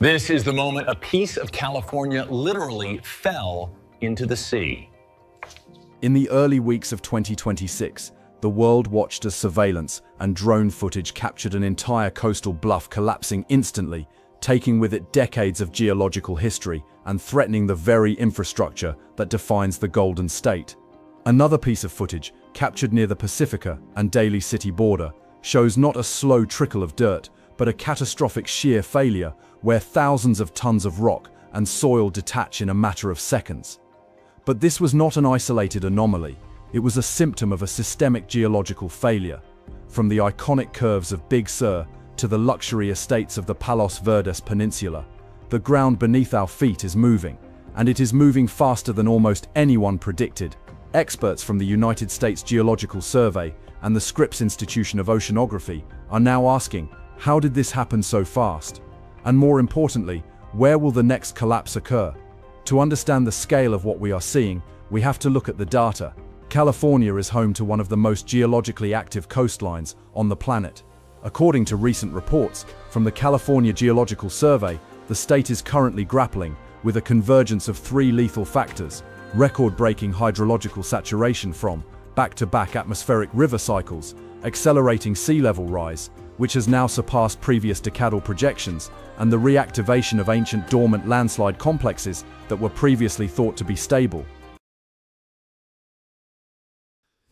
This is the moment a piece of California literally fell into the sea. In the early weeks of 2026, the world watched as surveillance and drone footage captured an entire coastal bluff collapsing instantly, taking with it decades of geological history and threatening the very infrastructure that defines the Golden State. Another piece of footage, captured near the Pacifica and Daly City border, shows not a slow trickle of dirt, but a catastrophic shear failure where thousands of tons of rock and soil detach in a matter of seconds. But this was not an isolated anomaly. It was a symptom of a systemic geological failure. From the iconic curves of Big Sur to the luxury estates of the Palos Verdes Peninsula, the ground beneath our feet is moving, and it is moving faster than almost anyone predicted. Experts from the United States Geological Survey and the Scripps Institution of Oceanography are now asking, how did this happen so fast? And more importantly, where will the next collapse occur? To understand the scale of what we are seeing, we have to look at the data. California is home to one of the most geologically active coastlines on the planet. According to recent reports from the California Geological Survey, the state is currently grappling with a convergence of three lethal factors, record-breaking hydrological saturation from back-to-back atmospheric river cycles, accelerating sea level rise, which has now surpassed previous decadal projections, and the reactivation of ancient dormant landslide complexes that were previously thought to be stable.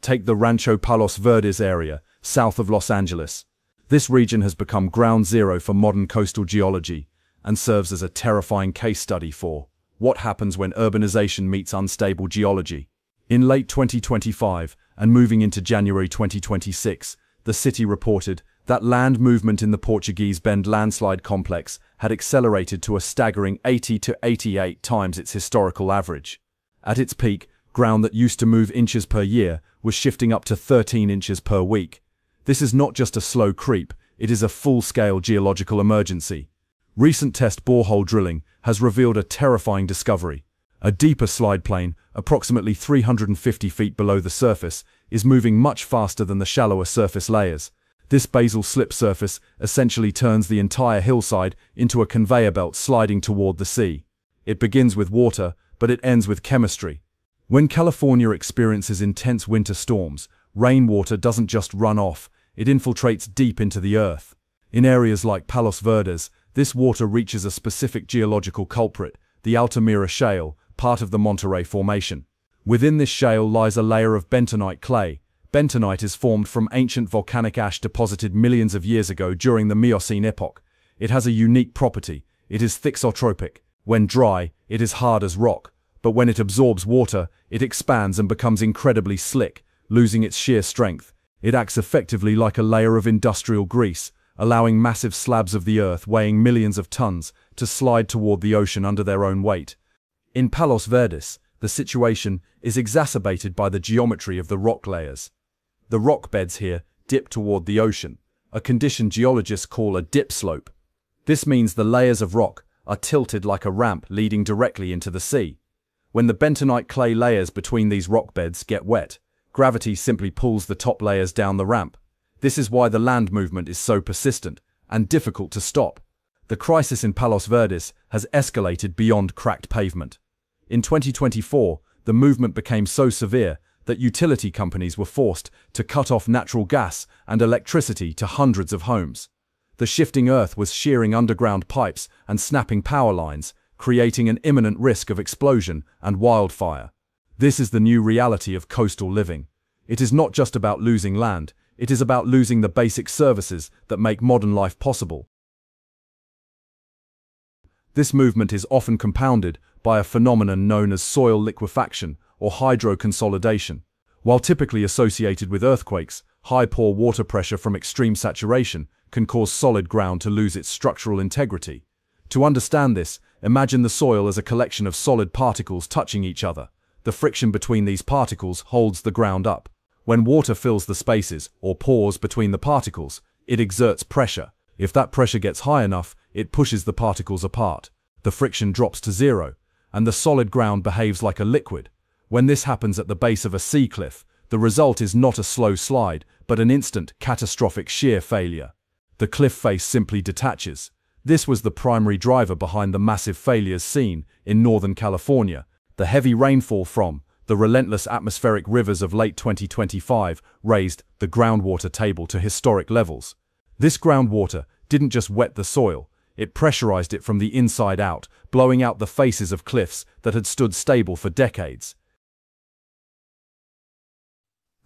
Take the Rancho Palos Verdes area, south of Los Angeles. This region has become ground zero for modern coastal geology and serves as a terrifying case study for what happens when urbanization meets unstable geology. In late 2025 and moving into January 2026, the city reported that land movement in the Portuguese Bend landslide complex had accelerated to a staggering 80 to 88 times its historical average. At its peak, ground that used to move inches per year was shifting up to 13 inches per week. This is not just a slow creep, it is a full-scale geological emergency. Recent test borehole drilling has revealed a terrifying discovery. A deeper slide plane, approximately 350 feet below the surface, is moving much faster than the shallower surface layers. This basal slip surface essentially turns the entire hillside into a conveyor belt sliding toward the sea. It begins with water, but it ends with chemistry. When California experiences intense winter storms, rainwater doesn't just run off, it infiltrates deep into the earth. In areas like Palos Verdes, this water reaches a specific geological culprit, the Altamira Shale, part of the Monterey Formation. Within this shale lies a layer of bentonite clay. Bentonite is formed from ancient volcanic ash deposited millions of years ago during the Miocene epoch. It has a unique property. It is thixotropic. When dry, it is hard as rock but when it absorbs water, it expands and becomes incredibly slick, losing its sheer strength. It acts effectively like a layer of industrial grease, allowing massive slabs of the earth weighing millions of tons to slide toward the ocean under their own weight. In Palos Verdes, the situation is exacerbated by the geometry of the rock layers. The rock beds here dip toward the ocean, a condition geologists call a dip slope. This means the layers of rock are tilted like a ramp leading directly into the sea. When the bentonite clay layers between these rock beds get wet, gravity simply pulls the top layers down the ramp. This is why the land movement is so persistent and difficult to stop. The crisis in Palos Verdes has escalated beyond cracked pavement. In 2024, the movement became so severe that utility companies were forced to cut off natural gas and electricity to hundreds of homes. The shifting earth was shearing underground pipes and snapping power lines, creating an imminent risk of explosion and wildfire. This is the new reality of coastal living. It is not just about losing land, it is about losing the basic services that make modern life possible. This movement is often compounded by a phenomenon known as soil liquefaction or hydroconsolidation. While typically associated with earthquakes, high pore water pressure from extreme saturation can cause solid ground to lose its structural integrity. To understand this, Imagine the soil as a collection of solid particles touching each other. The friction between these particles holds the ground up. When water fills the spaces, or pores between the particles, it exerts pressure. If that pressure gets high enough, it pushes the particles apart. The friction drops to zero, and the solid ground behaves like a liquid. When this happens at the base of a sea cliff, the result is not a slow slide, but an instant, catastrophic shear failure. The cliff face simply detaches, This was the primary driver behind the massive failures seen in Northern California. The heavy rainfall from the relentless atmospheric rivers of late 2025 raised the groundwater table to historic levels. This groundwater didn't just wet the soil, it pressurized it from the inside out, blowing out the faces of cliffs that had stood stable for decades.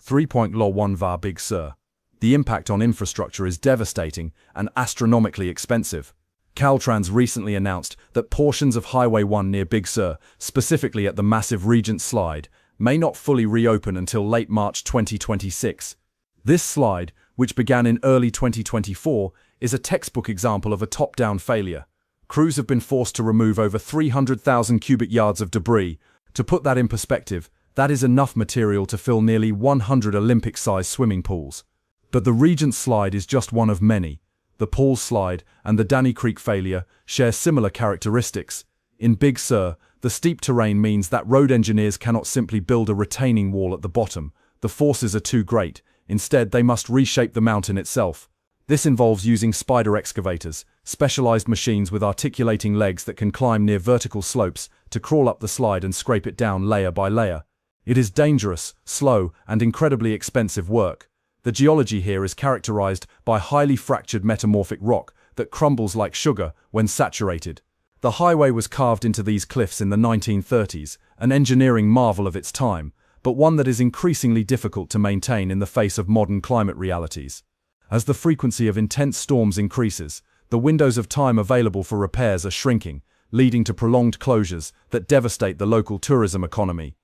3.1 VAR Big Sur. The impact on infrastructure is devastating and astronomically expensive. Caltrans recently announced that portions of Highway 1 near Big Sur, specifically at the massive Regent Slide, may not fully reopen until late March 2026. This slide, which began in early 2024, is a textbook example of a top-down failure. Crews have been forced to remove over 300,000 cubic yards of debris. To put that in perspective, that is enough material to fill nearly 100 Olympic-sized swimming pools. But the Regent Slide is just one of many the Paul Slide, and the Dani Creek failure share similar characteristics. In Big Sur, the steep terrain means that road engineers cannot simply build a retaining wall at the bottom. The forces are too great. Instead, they must reshape the mountain itself. This involves using spider excavators, specialized machines with articulating legs that can climb near vertical slopes to crawl up the slide and scrape it down layer by layer. It is dangerous, slow, and incredibly expensive work. The geology here is characterized by highly fractured metamorphic rock that crumbles like sugar when saturated. The highway was carved into these cliffs in the 1930s, an engineering marvel of its time, but one that is increasingly difficult to maintain in the face of modern climate realities. As the frequency of intense storms increases, the windows of time available for repairs are shrinking, leading to prolonged closures that devastate the local tourism economy.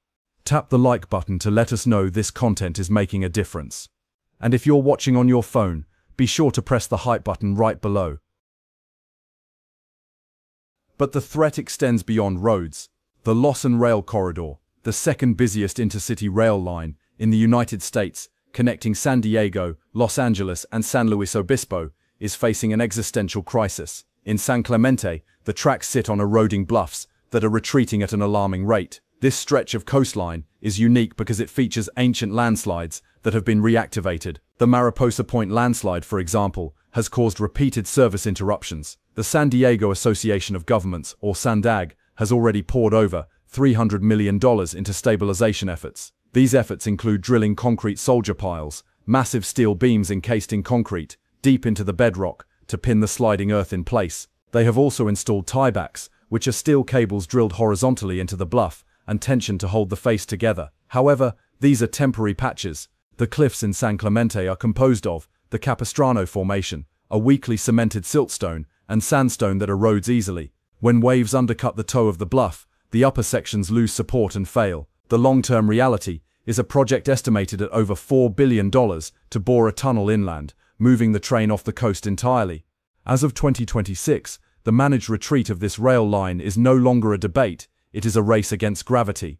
Tap the like button to let us know this content is making a difference. And if you're watching on your phone, be sure to press the hype button right below. But the threat extends beyond roads. The LOSSAN Rail Corridor, the second busiest intercity rail line in the United States, connecting San Diego, Los Angeles, and San Luis Obispo, is facing an existential crisis. In San Clemente, the tracks sit on eroding bluffs that are retreating at an alarming rate. This stretch of coastline is unique because it features ancient landslides that have been reactivated. The Mariposa Point landslide, for example, has caused repeated service interruptions. The San Diego Association of Governments, or SANDAG, has already poured over $300 million into stabilization efforts. These efforts include drilling concrete soldier piles, massive steel beams encased in concrete, deep into the bedrock, to pin the sliding earth in place. They have also installed tiebacks, which are steel cables drilled horizontally into the bluff and tension to hold the face together. However, these are temporary patches, the cliffs in San Clemente are composed of the Capistrano Formation, a weakly cemented siltstone, and sandstone that erodes easily. When waves undercut the toe of the bluff, the upper sections lose support and fail. The long-term reality is a project estimated at over $4 billion to bore a tunnel inland, moving the train off the coast entirely. As of 2026, the managed retreat of this rail line is no longer a debate, it is a race against gravity.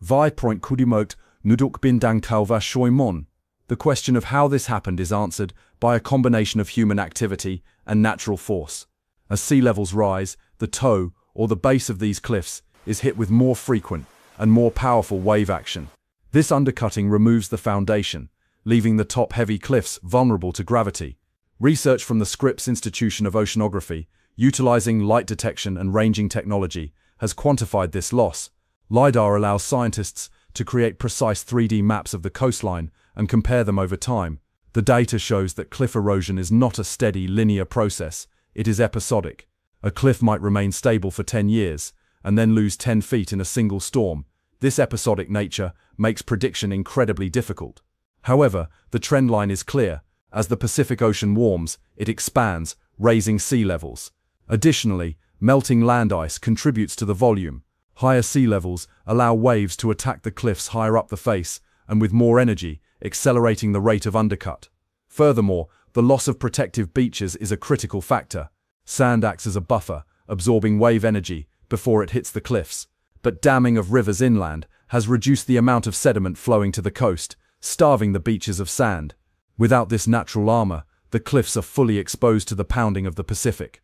Point Kudimote Nuduk Bindang Talva Shoimon. The question of how this happened is answered by a combination of human activity and natural force. As sea levels rise, the toe, or the base of these cliffs, is hit with more frequent and more powerful wave action. This undercutting removes the foundation, leaving the top-heavy cliffs vulnerable to gravity. Research from the Scripps Institution of Oceanography, utilizing light detection and ranging technology, has quantified this loss, LiDAR allows scientists to create precise 3D maps of the coastline and compare them over time. The data shows that cliff erosion is not a steady, linear process, it is episodic. A cliff might remain stable for 10 years, and then lose 10 feet in a single storm. This episodic nature makes prediction incredibly difficult. However, the trend line is clear. As the Pacific Ocean warms, it expands, raising sea levels. Additionally, melting land ice contributes to the volume, Higher sea levels allow waves to attack the cliffs higher up the face and with more energy, accelerating the rate of undercut. Furthermore, the loss of protective beaches is a critical factor. Sand acts as a buffer, absorbing wave energy before it hits the cliffs. But damming of rivers inland has reduced the amount of sediment flowing to the coast, starving the beaches of sand. Without this natural armor, the cliffs are fully exposed to the pounding of the Pacific.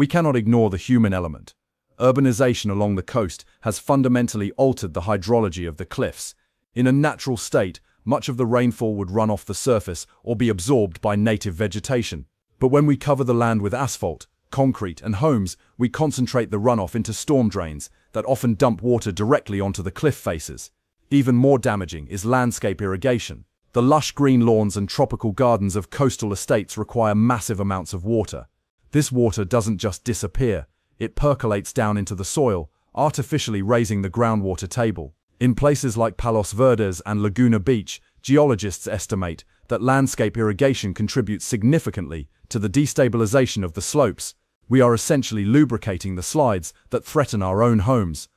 We cannot ignore the human element. Urbanization along the coast has fundamentally altered the hydrology of the cliffs. In a natural state, much of the rainfall would run off the surface or be absorbed by native vegetation. But when we cover the land with asphalt, concrete, and homes, we concentrate the runoff into storm drains that often dump water directly onto the cliff faces. Even more damaging is landscape irrigation. The lush green lawns and tropical gardens of coastal estates require massive amounts of water. This water doesn't just disappear, it percolates down into the soil, artificially raising the groundwater table. In places like Palos Verdes and Laguna Beach, geologists estimate that landscape irrigation contributes significantly to the destabilization of the slopes. We are essentially lubricating the slides that threaten our own homes.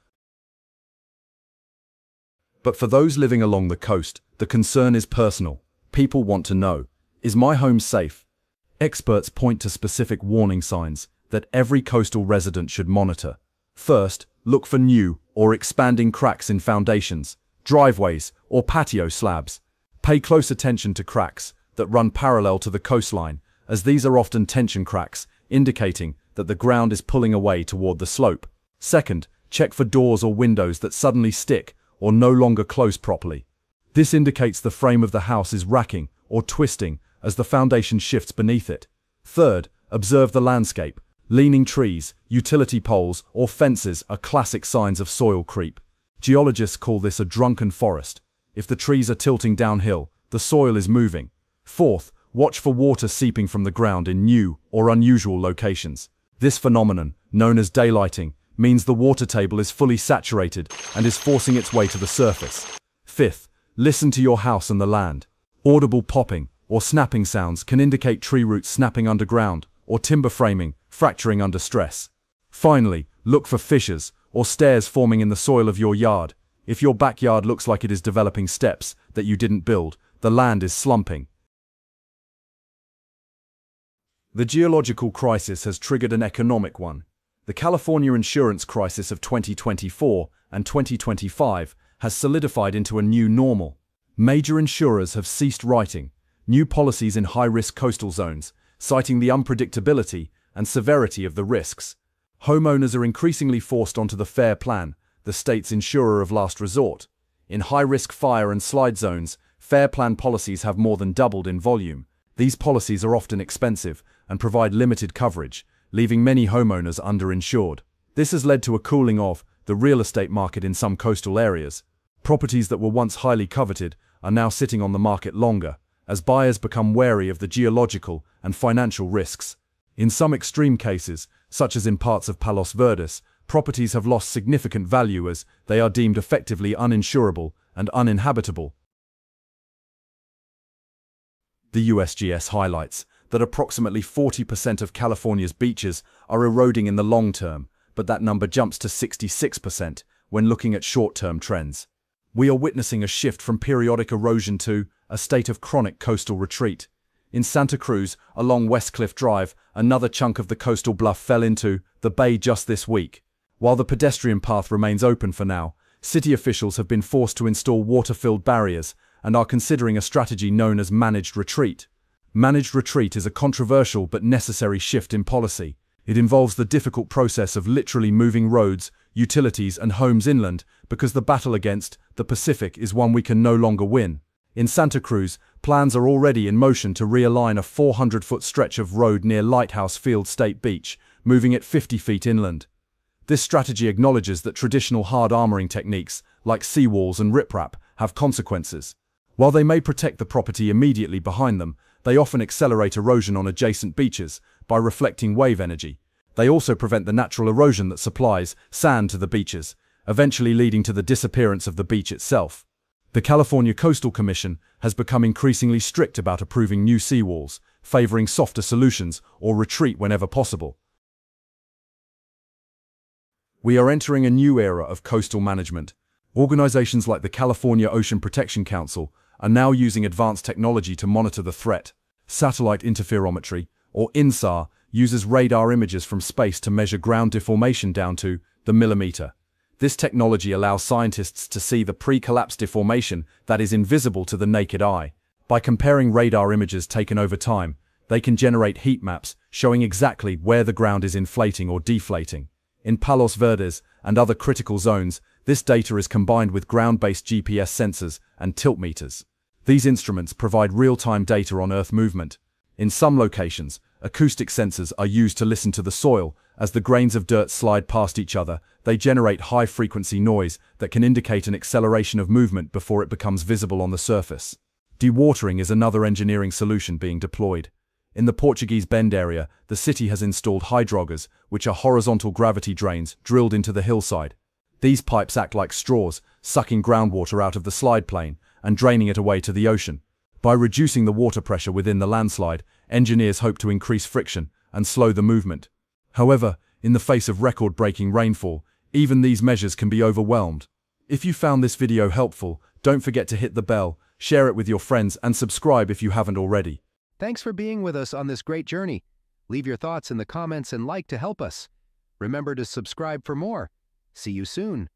But for those living along the coast, the concern is personal. People want to know, is my home safe? Experts point to specific warning signs that every coastal resident should monitor. First, look for new or expanding cracks in foundations, driveways, or patio slabs. Pay close attention to cracks that run parallel to the coastline, as these are often tension cracks, indicating that the ground is pulling away toward the slope. Second, check for doors or windows that suddenly stick or no longer close properly. This indicates the frame of the house is racking or twisting as the foundation shifts beneath it. Third, observe the landscape. Leaning trees, utility poles, or fences are classic signs of soil creep. Geologists call this a drunken forest. If the trees are tilting downhill, the soil is moving. Fourth, watch for water seeping from the ground in new or unusual locations. This phenomenon, known as daylighting, means the water table is fully saturated and is forcing its way to the surface. Fifth, listen to your house and the land. Audible popping or snapping sounds can indicate tree roots snapping underground or timber framing fracturing under stress. Finally, look for fissures or stairs forming in the soil of your yard. If your backyard looks like it is developing steps that you didn't build, the land is slumping. The geological crisis has triggered an economic one. The California insurance crisis of 2024 and 2025 has solidified into a new normal. Major insurers have ceased writing new policies in high-risk coastal zones, citing the unpredictability and severity of the risks. Homeowners are increasingly forced onto the FAIR Plan, the state's insurer of last resort. In high-risk fire and slide zones, FAIR Plan policies have more than doubled in volume. These policies are often expensive and provide limited coverage, leaving many homeowners underinsured. This has led to a cooling of the real estate market in some coastal areas. Properties that were once highly coveted are now sitting on the market longer, as buyers become wary of the geological and financial risks. In some extreme cases, such as in parts of Palos Verdes, properties have lost significant value as they are deemed effectively uninsurable and uninhabitable. The USGS highlights that approximately 40% of California's beaches are eroding in the long term, but that number jumps to 66% when looking at short-term trends. We are witnessing a shift from periodic erosion to a state of chronic coastal retreat. In Santa Cruz, along Westcliff Drive, another chunk of the coastal bluff fell into the bay just this week. While the pedestrian path remains open for now, city officials have been forced to install water-filled barriers and are considering a strategy known as managed retreat. Managed retreat is a controversial but necessary shift in policy. It involves the difficult process of literally moving roads, utilities and homes inland because the battle against the Pacific is one we can no longer win. In Santa Cruz, plans are already in motion to realign a 400-foot stretch of road near Lighthouse Field State Beach, moving it 50 feet inland. This strategy acknowledges that traditional hard armoring techniques, like seawalls and riprap, have consequences. While they may protect the property immediately behind them, they often accelerate erosion on adjacent beaches by reflecting wave energy. They also prevent the natural erosion that supplies sand to the beaches, eventually leading to the disappearance of the beach itself. The California Coastal Commission has become increasingly strict about approving new seawalls, favoring softer solutions or retreat whenever possible. We are entering a new era of coastal management. Organizations like the California Ocean Protection Council are now using advanced technology to monitor the threat. Satellite interferometry, or INSAR, uses radar images from space to measure ground deformation down to the millimeter. This technology allows scientists to see the pre-collapse deformation that is invisible to the naked eye. By comparing radar images taken over time, they can generate heat maps showing exactly where the ground is inflating or deflating. In Palos Verdes and other critical zones, this data is combined with ground-based GPS sensors and tilt meters. These instruments provide real-time data on Earth movement. In some locations, acoustic sensors are used to listen to the soil. As the grains of dirt slide past each other, they generate high-frequency noise that can indicate an acceleration of movement before it becomes visible on the surface. Dewatering is another engineering solution being deployed. In the Portuguese Bend area, the city has installed hydraugers, which are horizontal gravity drains drilled into the hillside. These pipes act like straws, sucking groundwater out of the slide plane and draining it away to the ocean. By reducing the water pressure within the landslide, engineers hope to increase friction and slow the movement. However, in the face of record-breaking rainfall, even these measures can be overwhelmed. If you found this video helpful, don't forget to hit the bell, share it with your friends and subscribe if you haven't already. Thanks for being with us on this great journey. Leave your thoughts in the comments and like to help us. Remember to subscribe for more. See you soon.